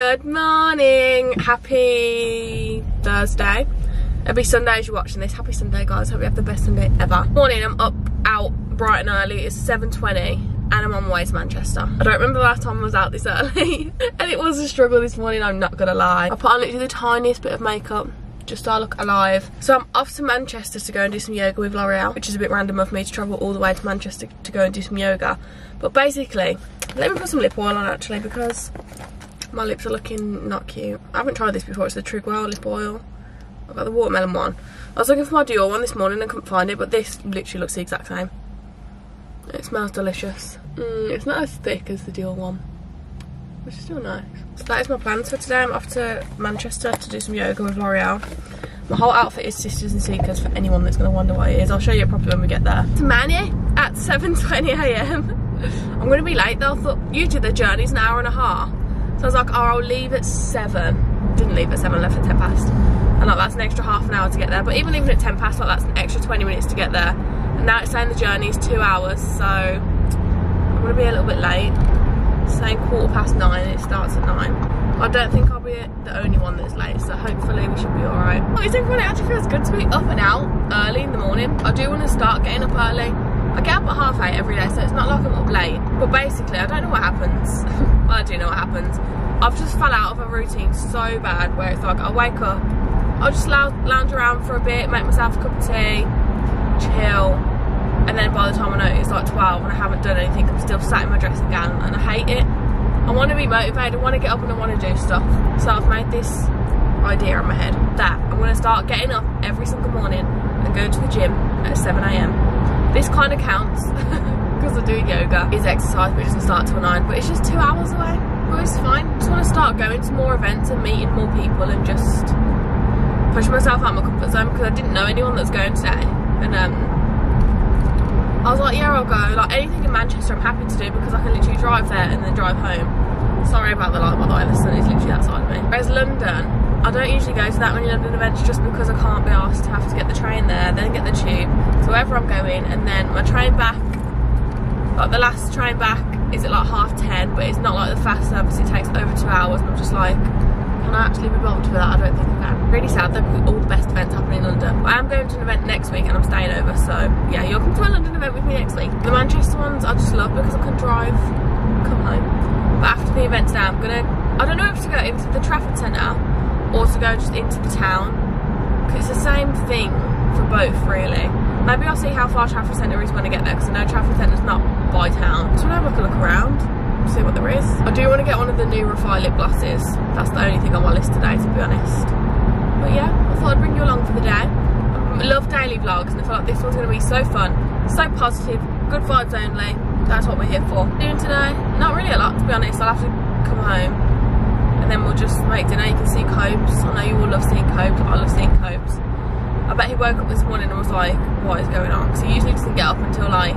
Good morning, happy Thursday. Every Sunday as you're watching this, happy Sunday guys, hope you have the best Sunday ever. Morning, I'm up, out, bright and early, it's 7.20 and I'm on my way to Manchester. I don't remember the last time I was out this early and it was a struggle this morning, I'm not gonna lie. I put on literally the tiniest bit of makeup just so I look alive. So I'm off to Manchester to go and do some yoga with L'Oreal, which is a bit random of me to travel all the way to Manchester to go and do some yoga. But basically, let me put some lip oil on actually because my lips are looking not cute. I haven't tried this before. It's the Trigwell lip oil. I've got the watermelon one. I was looking for my Dior one this morning and couldn't find it, but this literally looks the exact same. It smells delicious. Mm, it's not as thick as the Dior one, which is still nice. So that is my plans for today. I'm off to Manchester to do some yoga with L'Oreal. My whole outfit is Sisters and Seekers for anyone that's going to wonder what it is. I'll show you it properly when we get there. To Mani at 7.20am. I'm going to be late though. Usually the journey's an hour and a half. So I was like, oh, I'll leave at seven. Didn't leave at seven, left at 10 past. And like, that's an extra half an hour to get there. But even leaving at 10 past, like, that's an extra 20 minutes to get there. And now it's saying the journey is two hours, so I'm gonna be a little bit late. It's saying quarter past nine, it starts at nine. I don't think I'll be the only one that's late, so hopefully we should be alright. Oh, it's everyone, it actually feels good to be up and out early in the morning. I do want to start getting up early. I get up at half eight every day, so it's not like I'm up late. But basically, I don't know what happens. well, I do know what happens. I've just fell out of a routine so bad where it's like I wake up, I'll just lounge around for a bit, make myself a cup of tea, chill, and then by the time I know it's like 12 and I haven't done anything, I'm still sat in my dressing gown and I hate it. I want to be motivated, I want to get up and I want to do stuff. So I've made this idea in my head that I'm going to start getting up every single morning and going to the gym at 7am. This kind of counts because I do yoga. Is exercise but it doesn't start till 9 but it's just two hours away. But it's fine. Just want to start going to more events and meeting more people and just push myself out of my comfort zone because I didn't know anyone that's going today. And um, I was like, yeah, I'll go. Like anything in Manchester, I'm happy to do because I can literally drive there and then drive home. Sorry about the light, by the way, the sun is literally outside of me. Whereas London, I don't usually go to that many London events just because I can't be asked to have to get the train there, then get the tube to wherever I'm going, and then my train back, like the last train back is at like half ten, but it's not like the fast service, it takes over two hours, and I'm just like, can I actually be bothered for that? I don't think I can. Really sad because all the best events happening in London. I am going to an event next week and I'm staying over so yeah you'll come to a London event with me next week. The Manchester ones I just love because I can drive, come home. But after the event today I'm gonna, I don't know if to go into the Trafford Centre or to go just into the town because it's the same thing for both really. Maybe I'll see how far Trafford Centre is when I get there because I know Trafford Centre's not by town. So I'm gonna have a look around see what there is. I do want to get one of the new Refy lip glosses. That's the only thing on my list today, to be honest. But yeah, I thought I'd bring you along for the day. I love daily vlogs and I feel like this one's going to be so fun, so positive, good vibes only. That's what we're here for. Doing today, not really a lot to be honest. I'll have to come home and then we'll just make dinner. You can see Copes. I know you all love seeing Copes. I love seeing Copes. I bet he woke up this morning and was like, what is going on? Because he usually doesn't get up until like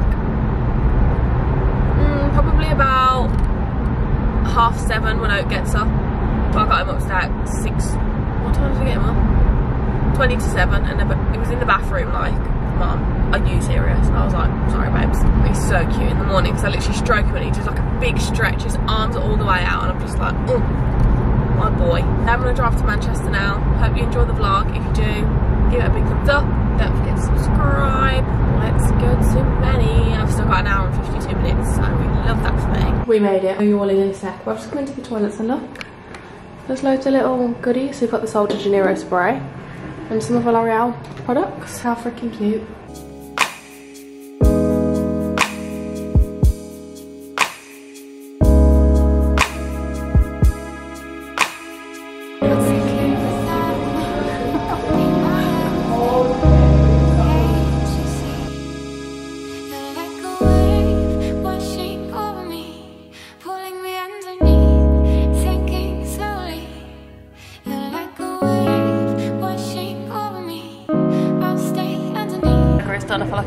mm, probably about half seven when Oak gets up. But I got him up at six. What time did I get him up? 20 to 7 and he was in the bathroom like, Mom, are you serious? And I was like, sorry babes. He's so cute in the morning because I literally stroke him and he does like a big stretch, his arms are all the way out and I'm just like, oh, my boy. I'm going to drive to Manchester now. Hope you enjoy the vlog. If you do, give it a big thumbs up. Don't forget to subscribe. Let's go to Mani. I've still got an hour and 52 minutes, so we love that for me. We made it. Are you all in a sec. I've just come into the toilets and look. There's loads of little goodies. We've got the Sol de Janeiro spray and some of our L'Oreal products. How freaking cute.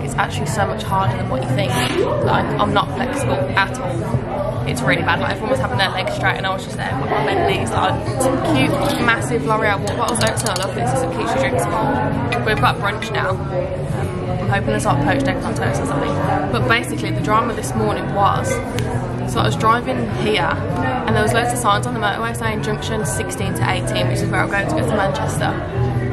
It's actually so much harder than what you think. Like, I'm not flexible at all. It's really bad. Like, everyone was having their legs straight and I was just there with my bent knees. Like, some cute, massive L'Oreal water bottles. Don't smell love this. Some cute drinks. We've got brunch now. I'm hoping there's like poached eggs on toast or something. But basically, the drama this morning was So I was driving here and there was loads of signs on the motorway saying junction 16 to 18, which is where I'm going to go to Manchester.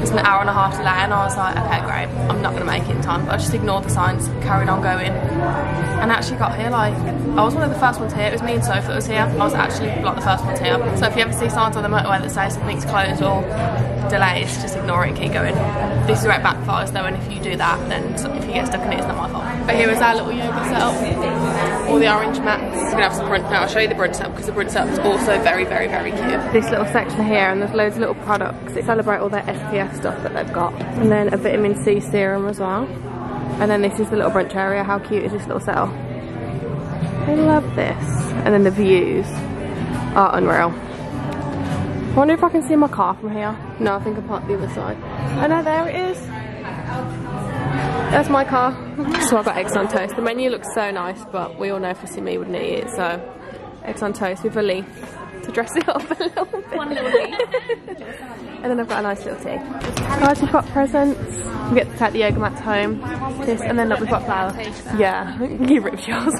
It's an hour and a half delay and I was like, okay great, I'm not to make it in time. But I just ignored the signs, carried on going. And actually got here like, I was one of the first ones here. It was me and Sophie that was here. I was actually like the first ones here. So if you ever see signs on the motorway that say something's closed or delays, just ignore it and keep going. This is where it backfires though and if you do that then if you get stuck in it, it's not my fault. But here is our little yoga setup. All the orange mats. We're gonna have some brunch now. I'll show you the brunch setup because the brunch setup is also very, very, very cute. This little section here and there's loads of little products. They celebrate all their SPF stuff that they've got. And then a vitamin C serum as well. And then this is the little brunch area. How cute is this little setup? I love this. And then the views are unreal. I wonder if I can see my car from here. No, I think I parked the other side. Oh no, there it is. That's my car. so I've got eggs on toast. The menu looks so nice, but we all know Fussy Me wouldn't eat it, so eggs on toast with a leaf to dress it up a little bit. One little and then I've got a nice little tea. Guys, we've got presents. We get to take the yoga mats home. This, and then look, we've got flowers. Yeah, you ripped yours.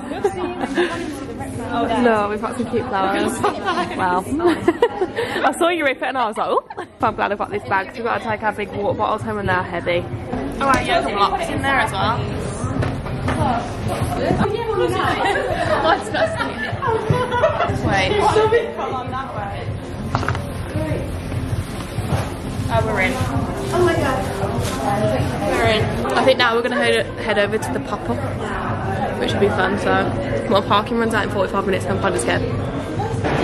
no, we've got some cute flowers. wow. I saw you rip it and I was like, oh. I'm glad I've got this bag, so we've got to take our big water bottles home and they're heavy. Oh, our yoga blocks in there as well. What's Wait. Oh, we're in. Oh my god. We're in. I think now we're going to head, head over to the pop-up, which will be fun. So, well, parking runs out in 45 minutes and I'm kind of scared.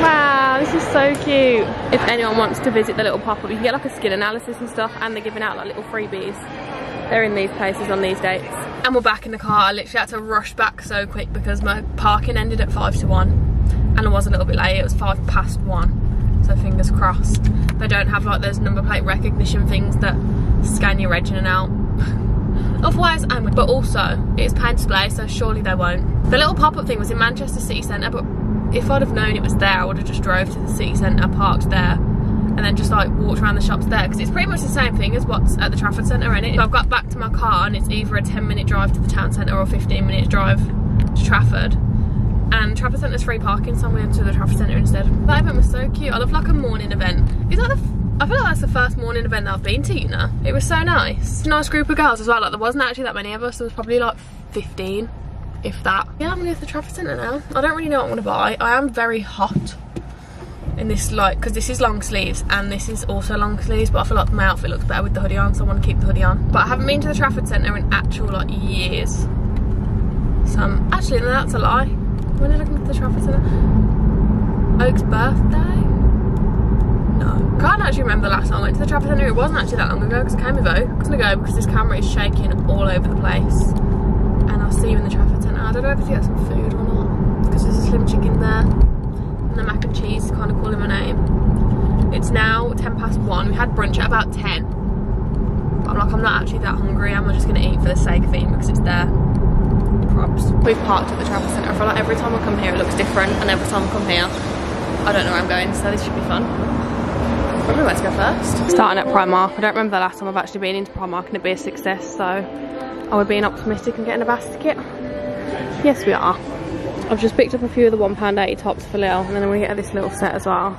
Wow, this is so cute. If anyone wants to visit the little pop-up, you can get like a skin analysis and stuff and they're giving out like little freebies. They're in these places on these dates. And we're back in the car. I literally had to rush back so quick because my parking ended at 5 to 1 and I was a little bit late. It was 5 past 1, so fingers crossed. They don't have like those number plate recognition things that scan your reg in and out. Otherwise, I'm but also it's paint display, so surely they won't. The little pop-up thing was in Manchester City Centre, but if I'd have known it was there, I would have just drove to the city centre, parked there, and then just like walked around the shops there because it's pretty much the same thing as what's at the Trafford Centre in it. So I've got back to my car and it's either a 10 minute drive to the town centre or a 15 minute drive to Trafford. Um, and Trafford Centre's free parking, so I went to the Trafford Centre instead. That event was so cute. I love like a morning event. Is that the I feel like that's the first morning event that I've been to, you know. It was so nice. Nice group of girls as well. Like there wasn't actually that many of us. There was probably like 15 if that. Yeah, I'm gonna go to the Trafford Centre now. I don't really know what I'm gonna buy. I am very hot in this like, because this is long sleeves and this is also long sleeves, but I feel like my outfit looks better with the hoodie on, so I want to keep the hoodie on. But I haven't been to the Trafford Centre in actual like years. So I'm, actually, no, that's a lie. When did I come to the Trafford Centre? Oak's birthday? No. Can't actually remember the last time I went to the Trafford Centre. It wasn't actually that long ago because I came with Oak. I'm gonna go because this camera is shaking all over the place. And I'll see you in the Trafford Centre. I don't know if I get some food or not because there's a slim chicken there and the mac and cheese kind of calling my name. It's now 10 past 1. We had brunch at about 10. But I'm like, I'm not actually that hungry. I'm just going to eat for the sake of eating because it's there. Props. We've parked at the Trafford Centre. I feel like every time I come here it looks different and every time I come here I don't know where I'm going so this should be fun. Probably where to go first. Starting at Primark. I don't remember the last time I've actually been into Primark and it be a success so are we being optimistic and getting a basket? Yes we are. I've just picked up a few of the £1.80 tops for Lil and then we get this little set as well.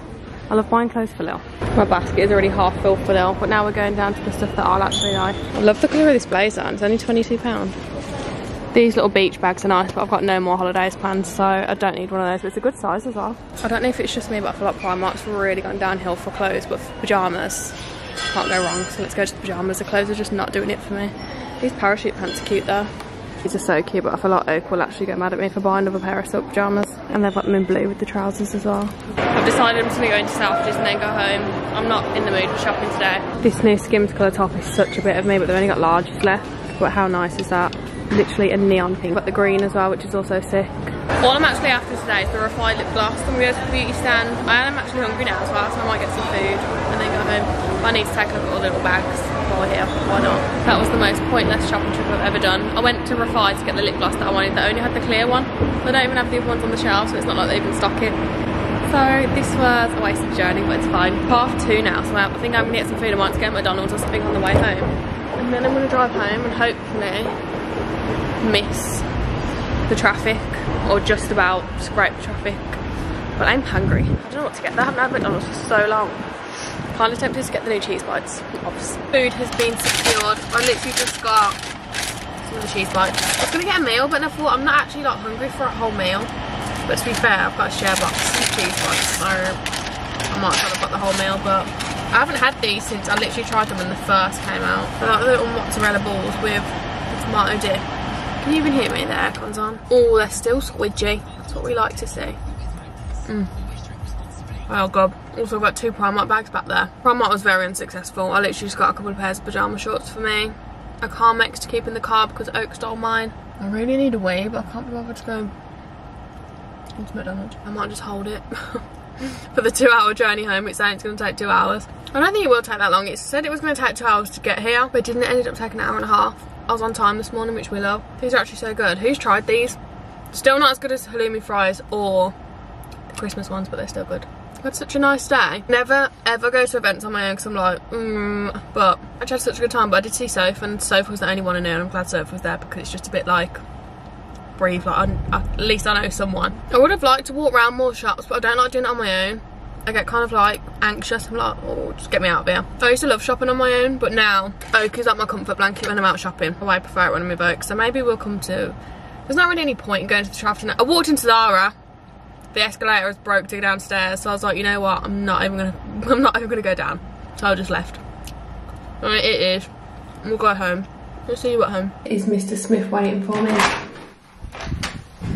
I love buying clothes for Lil. My basket is already half filled for Lil but now we're going down to the stuff that I'll actually like. I love the colour of this blazer it's only £22. These little beach bags are nice, but I've got no more holidays planned, so I don't need one of those, but it's a good size as well. I don't know if it's just me, but I feel like Primark's really gone downhill for clothes, but for pyjamas, can't go wrong, so let's go to the pyjamas. The clothes are just not doing it for me. These parachute pants are cute though. These are so cute, but I feel like Oak will actually get mad at me for buying another pair of silk pyjamas. And they've got them in blue with the trousers as well. I've decided I'm just gonna go into Selfridges and then go home. I'm not in the mood for shopping today. This new Skims colour top is such a bit of me, but they've only got larges left. But how nice is that? Literally a neon pink. Got the green as well, which is also sick. All I'm actually after today is the refined lip gloss. I'm going to to the beauty stand. I am actually hungry now as well, so I might get some food and then go home. I need to take a all the little bags while we're here. Why not? That was the most pointless shopping trip I've ever done. I went to Refy to get the lip gloss that I wanted. They only had the clear one. They don't even have the other ones on the shelf, so it's not like they even stock it. So this was a wasted journey, but it's fine. Half two now, so I think I'm gonna get some food. And I might to get McDonald's or something on the way home. And then I'm gonna drive home and hopefully miss the traffic or just about scrape traffic. But I'm hungry. I don't know what to get. I haven't had McDonald's for so long. Finally tempted to get the new cheese bites. Food has been secured. I literally just got some of the cheese bites. I was gonna get a meal, but I thought I'm not actually like hungry for a whole meal. But to be fair, I've got a share box of cheese bites, so I might have got the whole meal. But I haven't had these since I literally tried them when they first came out. They're like little mozzarella balls with tomato dip. Can you even hear me? The aircon's on. Oh, they're still squidgy. That's what we like to see. Mm. Oh god. Also got two Primark bags back there. Primark was very unsuccessful. I literally just got a couple of pairs of pyjama shorts for me. A Carmex to keep in the car because Oak stole mine. I really need a wee, but I can't be bothered to go into McDonald's. I might just hold it. for the two hour journey home. It's saying it's going to take two hours. I don't think it will take that long. It said it was going to take two hours to get here, but didn't. It ended up taking an hour and a half. I was on time this morning, which we love. These are actually so good. Who's tried these? Still not as good as halloumi fries or the Christmas ones, but they're still good. I had such a nice day. Never ever go to events on my own because I'm like, mm, but I had such a good time. But I did see Soph, and Soph was the only one in there, and I'm glad Soph was there because it's just a bit like breathe. Like, I, at least I know someone. I would have liked to walk around more shops, but I don't like doing it on my own. I get kind of like anxious. I'm like, oh, just get me out of here. I used to love shopping on my own, but now Oak is like my comfort blanket when I'm out shopping. Oh, I prefer it when I'm with Oak. So maybe we'll come to. There's not really any point in going to the Trafford. I walked into Zara. The escalator was broke to go downstairs, so I was like, you know what? I'm not even gonna. I'm not even gonna go down. So I just left. I mean, it is. We'll go home. We'll see you at home. Is Mr. Smith waiting for me?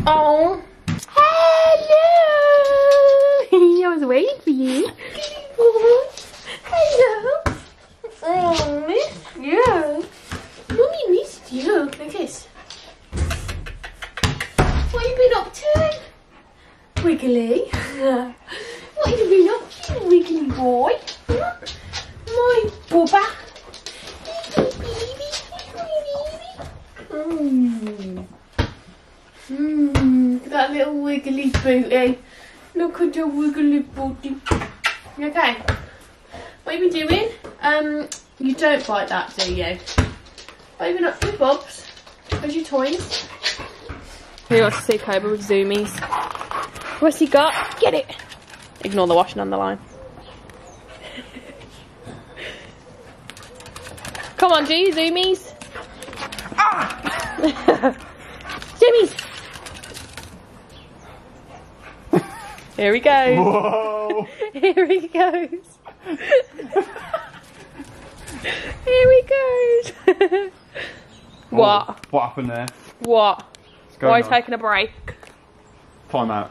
Oh. Hello. I was waiting for you. Hello. Oh, miss you. Mommy missed you. Look at this. What have you been up to? Wiggly. what have you been up to, Wiggly boy? My bubba. Mm. Mmm, that little wiggly booty. Look at your wiggly booty. Okay? What have you been doing? Um, you don't bite that, do you? What have you been up to, Bobs? Where's your toys? He wants to see Cobra with zoomies. What's he got? Get it! Ignore the washing on the line. Come on, G, zoomies. Ah! zoomies! Here he goes. Whoa! Here he goes. Here he goes. what? Oh, what happened there? What? Why are you on? taking a break? Time out.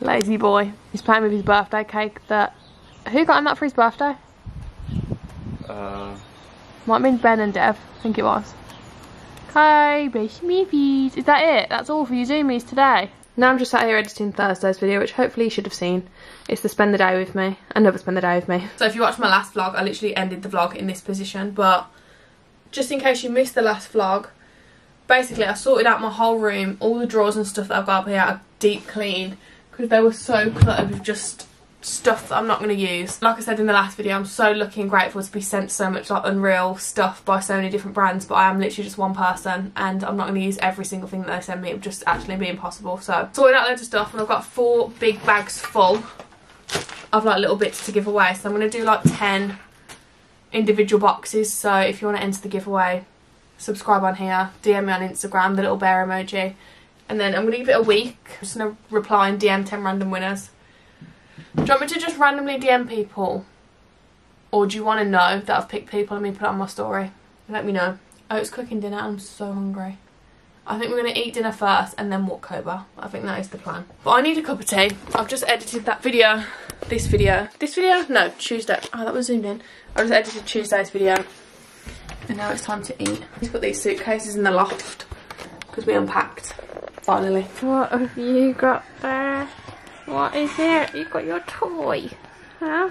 Lazy boy. He's playing with his birthday cake that... Who got him that for his birthday? Uh, Might have been Ben and Dev. I think it was. Kobe Smithies. Is that it? That's all for you Zoomies today. Now I'm just sat here editing Thursday's video, which hopefully you should have seen. It's the spend the day with me. Another spend the day with me. So if you watched my last vlog, I literally ended the vlog in this position. But just in case you missed the last vlog, basically I sorted out my whole room. All the drawers and stuff that I've got up here are deep clean. Because they were so cluttered with just stuff that I'm not going to use. Like I said in the last video, I'm so lucky and grateful to be sent so much like unreal stuff by so many different brands, but I am literally just one person and I'm not going to use every single thing that they send me. It would just actually be impossible. So sorted out loads of stuff and I've got four big bags full of like little bits to give away. So I'm going to do like 10 individual boxes. So if you want to enter the giveaway, subscribe on here, DM me on Instagram, the little bear emoji. And then I'm going to give it a week. I'm just going to reply and DM 10 random winners. Do you want me to just randomly DM people? Or do you want to know that I've picked people and me put it on my story? Let me know. Oh, it's cooking dinner. I'm so hungry. I think we're going to eat dinner first and then walk over. I think that is the plan. But I need a cup of tea. I've just edited that video. This video. This video? No, Tuesday. Oh, that was zoomed in. I just edited Tuesday's video. And now it's time to eat. He's got these suitcases in the loft. Because we unpacked. Finally. What have you got there? What is it? You got your toy. Huh?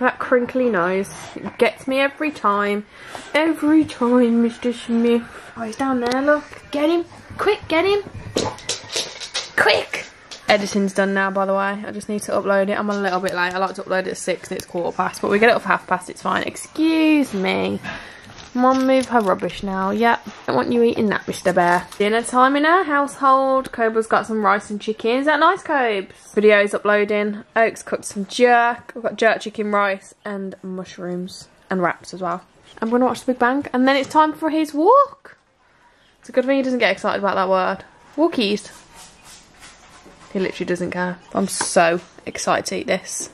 That crinkly nose. It gets me every time. Every time, Mr. Smith. Oh, he's down there, look. Get him. Quick, get him. Quick. Editing's done now, by the way. I just need to upload it. I'm a little bit late. I like to upload it at 6 and it's quarter past. But we get it off half past, it's fine. Excuse me. Mum, move her rubbish now. Yep. Don't want you eating that, Mr. Bear. Dinner time in our household. Cobra's got some rice and chicken. Is that nice, Cobes? Video's uploading. Oak's cooked some jerk. We've got jerk chicken rice and mushrooms and wraps as well. I'm going to watch The Big Bang. And then it's time for his walk. It's a good thing he doesn't get excited about that word. Walkies. He literally doesn't care. I'm so excited to eat this.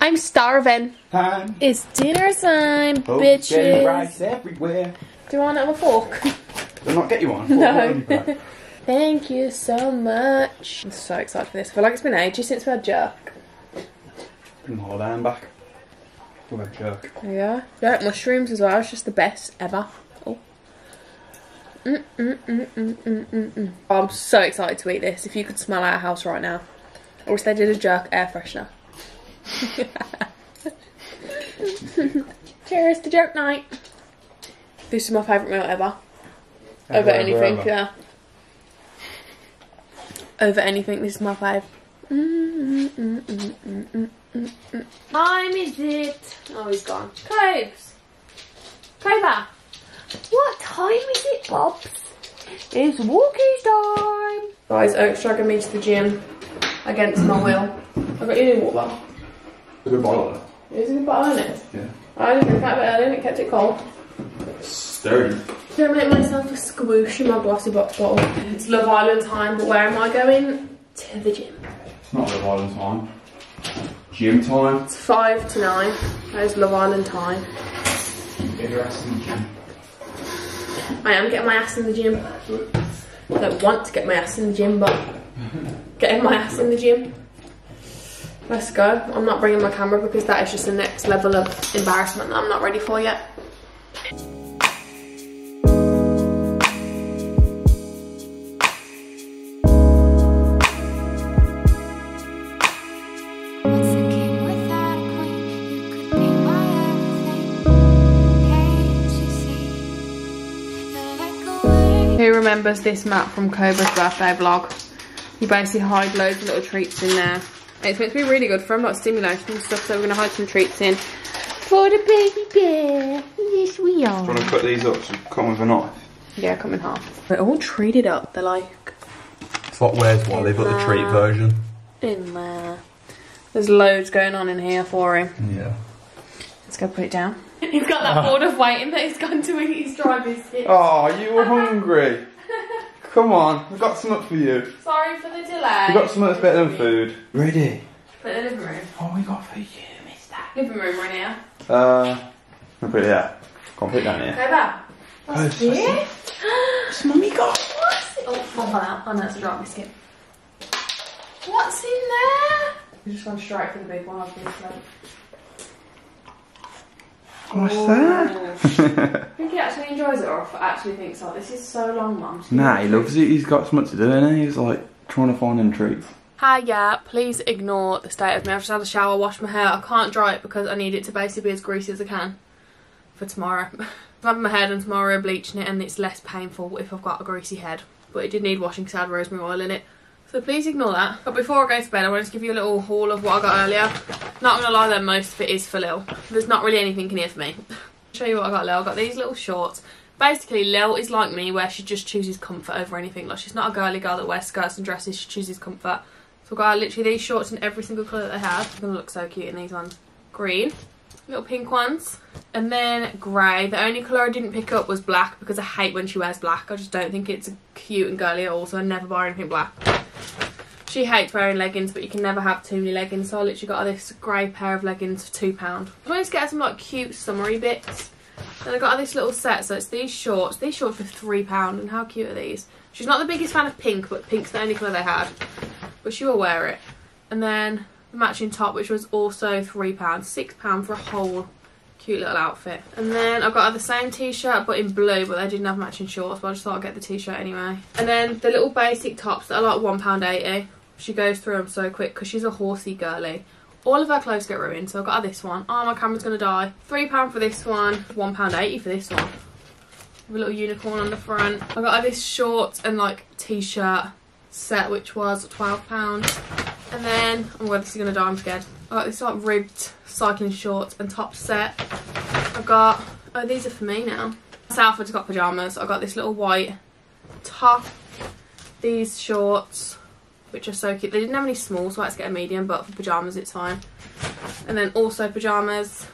I'm starving. Time. It's dinner time, Oh, bitches. rice everywhere. Do you want to have a fork? Did not get you one? No. Thank you so much. I'm so excited for this. I feel like it's been ages since we had jerk. Bring the whole down back. We'll have jerk. Yeah. Jerk mushrooms as well. It's just the best ever. Oh. Mm, mm, mm, mm, mm, mm, mm. Oh, I'm so excited to eat this. If you could smell our house right now. I wish they did a jerk air freshener. Cheers to jerk night. This is my favourite meal ever. Over anything, yeah. Over anything, this is my fave. Mm, mm, mm, mm, mm, mm, mm, mm. Time is it? Oh, he's gone. Cloves. Clover. What time is it, Bobs? It's walkies time. Guys, Oak's dragging me to the gym against my will. I've got you a new water. A good bottle. Is it a bottle in it? Yeah. I didn't drink that bit earlier and it kept it cold. Sturdy. Gonna make myself a squoosh in my glossy box bottle. It's Love Island time, but where am I going? To the gym. It's not Love Island time. Gym time. It's five to nine. There's Love Island time. Get your ass in the gym. I am getting my ass in the gym. I don't want to get my ass in the gym, but getting my ass in the gym. Let's go. I'm not bringing my camera because that is just the next level of embarrassment that I'm not ready for yet. Who remembers this map from Cobra's birthday vlog? You basically hide loads of little treats in there. It's meant to be really good for him, like stimulation and stuff, so we're going to hide some treats in. For the baby bear. Yes, we are. Want to cut these up so come with a knife? Yeah, come in half. They're all treated up. They're like It's like Where's Wally, but the treat version. in there. There's loads going on in here for him. Yeah. Let's go put it down. He's got that board of waiting that he's gone to eat his dry biscuit. Oh, you were hungry. Come on, I've got something for you. Sorry for the delay. We've got something that's better than food. Ready? Put it in the living room. What we got for you, mister? Living room right now. Uh, I'll put it there. Go on, put it down here. Go back. What's Oh, this? What's mummy got? What's it? Oh, I'll out. Oh no, it's a dry biscuit. What's in there? We just gone straight for the big one, obviously. What's Oh. that? I think he actually enjoys it, or actually thinks, oh, this is so long, mum. nah, he loves it. He's got so much to do, and he's like trying to find them treats. yeah. please ignore the state of me. I've just had a shower, washed my hair. I can't dry it because I need it to basically be as greasy as I can for tomorrow. I'm having my hair done tomorrow, bleaching it, and it's less painful if I've got a greasy head. But it did need washing because I had rosemary oil in it. So please ignore that. But before I go to bed, I want to give you a little haul of what I got earlier. Not gonna lie though, most of it is for Lil. There's not really anything in here for me. show you what I got Lil. I got these little shorts. Basically, Lil is like me where she just chooses comfort over anything. Like she's not a girly girl that wears skirts and dresses, she chooses comfort. So I got literally these shorts in every single colour that they have. It's gonna look so cute in these ones. Green, little pink ones, and then grey. The only colour I didn't pick up was black because I hate when she wears black. I just don't think it's cute and girly at all, so I never buy anything black. She hates wearing leggings, but you can never have too many leggings, so I literally got her this grey pair of leggings for £2. I wanted to get her some like cute summery bits. Then I got her this little set, so it's these shorts. These shorts for £3, and how cute are these? She's not the biggest fan of pink, but pink's the only colour they had. But she will wear it. And then the matching top, which was also £3, £6 for a whole cute little outfit. And then I got her the same t-shirt but in blue, but they didn't have matching shorts, but I just thought I'd get the t-shirt anyway. And then the little basic tops that are like £1.80. She goes through them so quick because she's a horsey girly. All of her clothes get ruined, so I got this one. Oh, my camera's gonna die. £3 for this one, £1.80 for this one. With a little unicorn on the front. I got this short and like t-shirt set, which was £12. And then, oh god, this is gonna die, I'm scared. I got this like ribbed cycling shorts and top set. I've got, oh these are for me now. Salford's got pyjamas. I got this little white top, these shorts, which are so cute. They didn't have any small, so I had to get a medium, but for pyjamas it's fine. And then also pyjamas,